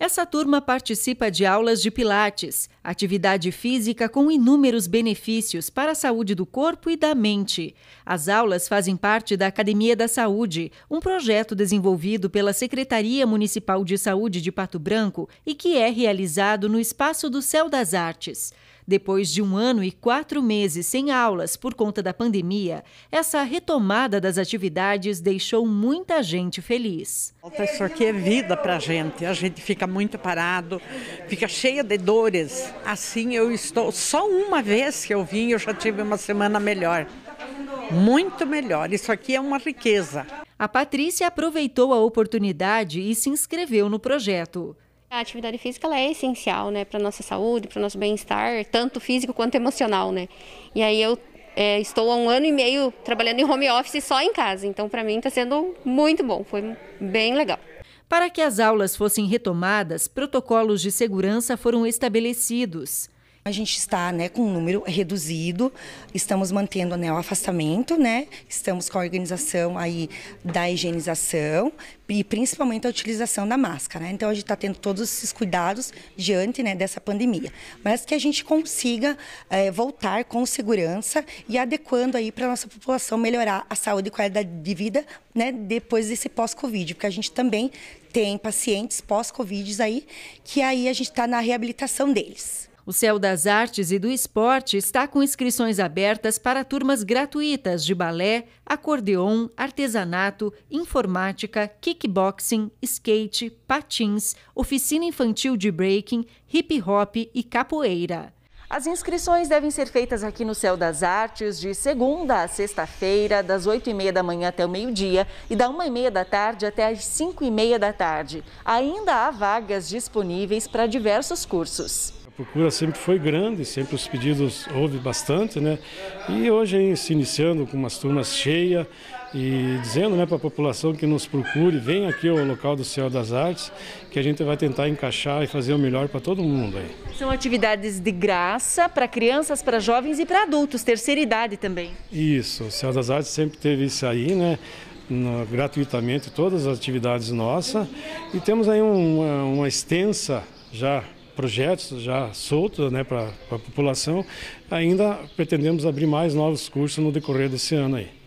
Essa turma participa de aulas de Pilates, atividade física com inúmeros benefícios para a saúde do corpo e da mente. As aulas fazem parte da Academia da Saúde, um projeto desenvolvido pela Secretaria Municipal de Saúde de Pato Branco e que é realizado no Espaço do Céu das Artes. Depois de um ano e quatro meses sem aulas por conta da pandemia, essa retomada das atividades deixou muita gente feliz. Isso aqui é vida para a gente. A gente fica muito parado, fica cheia de dores. Assim eu estou. Só uma vez que eu vim, eu já tive uma semana melhor. Muito melhor. Isso aqui é uma riqueza. A Patrícia aproveitou a oportunidade e se inscreveu no projeto. A atividade física ela é essencial, né, para nossa saúde, para o nosso bem-estar, tanto físico quanto emocional, né. E aí eu é, estou há um ano e meio trabalhando em home office só em casa, então para mim está sendo muito bom, foi bem legal. Para que as aulas fossem retomadas, protocolos de segurança foram estabelecidos. A gente está né, com um número reduzido, estamos mantendo né, o afastamento, né, estamos com a organização aí da higienização e principalmente a utilização da máscara. Né? Então a gente está tendo todos esses cuidados diante né, dessa pandemia. Mas que a gente consiga é, voltar com segurança e adequando aí para a nossa população melhorar a saúde e qualidade de vida né, depois desse pós-Covid, porque a gente também tem pacientes pós-Covid aí, que aí a gente está na reabilitação deles. O Céu das Artes e do Esporte está com inscrições abertas para turmas gratuitas de balé, acordeon, artesanato, informática, kickboxing, skate, patins, oficina infantil de breaking, hip hop e capoeira. As inscrições devem ser feitas aqui no Céu das Artes de segunda a sexta-feira, das oito e meia da manhã até o meio-dia e da uma e meia da tarde até as cinco e meia da tarde. Ainda há vagas disponíveis para diversos cursos procura sempre foi grande, sempre os pedidos houve bastante, né? E hoje aí, se iniciando com umas turmas cheias e dizendo né, para a população que nos procure, vem aqui ao local do Céu das Artes, que a gente vai tentar encaixar e fazer o melhor para todo mundo aí. São atividades de graça para crianças, para jovens e para adultos, terceira idade também. Isso, o Céu das Artes sempre teve isso aí, né? No, gratuitamente todas as atividades nossas e temos aí uma, uma extensa já projetos já soltos né, para a população, ainda pretendemos abrir mais novos cursos no decorrer desse ano aí.